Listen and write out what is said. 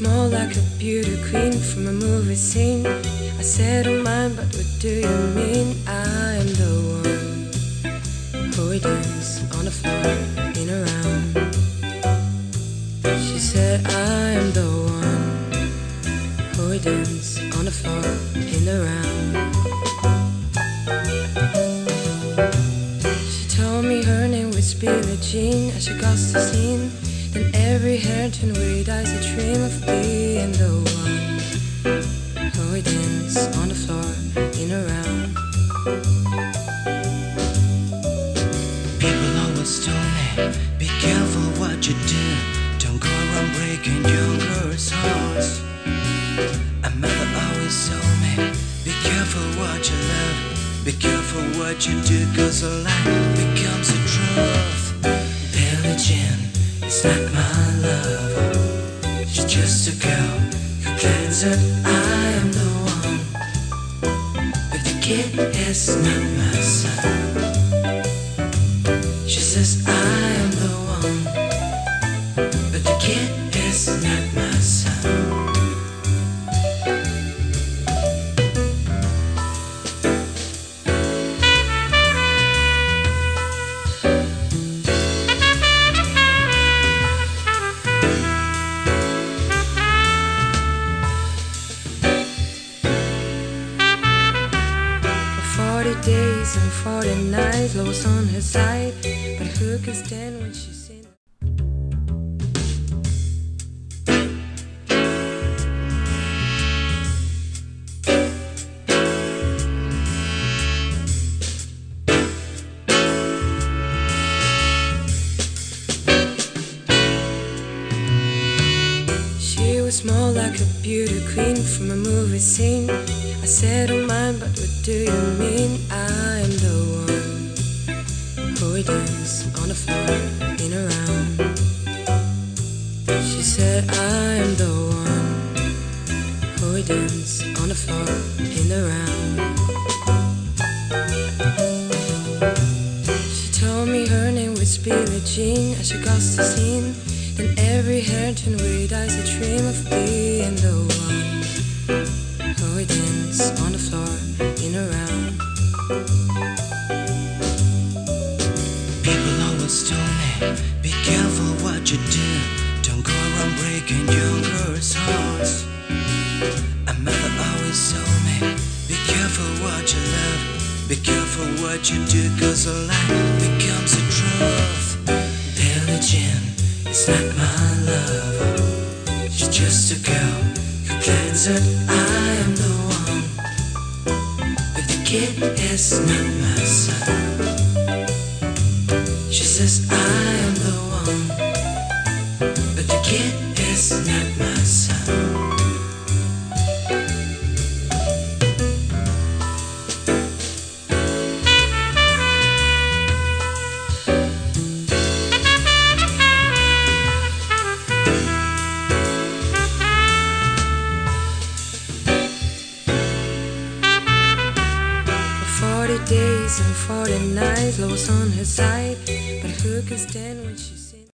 small like a beauty queen from a movie scene. I said, oh mine, but what do you mean? I am the one who would dance on the floor in a round. She said, I am the one who would dance on the floor in a round. She told me her name was Billie Jean as she crossed the scene. Then every hair turned red eyes a dream of being the one who would dance on the floor in a round. People always told me, be careful what you do. Don't go around breaking young girls' hearts. A mother always told me, be careful what you love. Be careful what you do, cause a lie becomes a truth. Billie Jean is not my love. She's just a girl who claims that I am the one. But the kid is not my son. She says I am the one, but the kid days and 40 nights, lost on her side. But who can stand when she's? She more like a beauty queen from a movie scene. I said, oh mine, but what do you mean? I am the one who would dance on the floor in a round. She said, I am the one who would dance on the floor in the round. She told me her name was Billie Jean as she crossed the scene. Every hair turned red eyes a dream of being the one who would dance on the floor in a round. People always told me, be careful what you do. Don't go around breaking young girls' hearts. A mother always told me, be careful what you love. Be careful what you do, cause a lie becomes a truth. Billie is not my love. She's just a girl who that I am the one. But the kid is not my son. She says I am the one, but the kid is not my son. Days and 40 nights, was on her side. But who can stand when she's